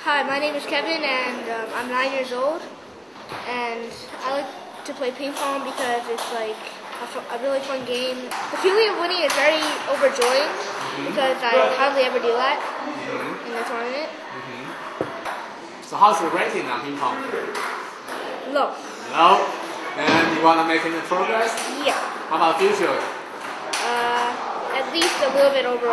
Hi, my name is Kevin, and um, I'm nine years old. And I like to play ping pong because it's like a, a really fun game. The feeling of winning is very overjoying because I hardly ever do that in the tournament. So how's the rating on ping pong? Low. Low. And you wanna make any progress? Yeah. How about future? Uh, at least a little bit over.